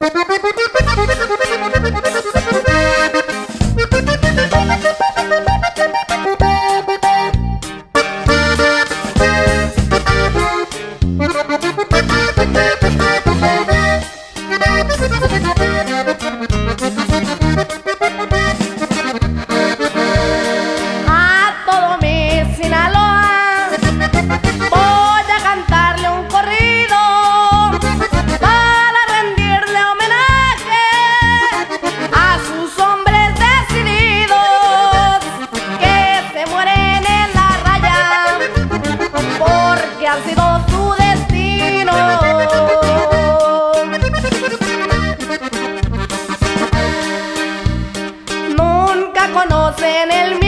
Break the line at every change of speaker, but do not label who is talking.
you en el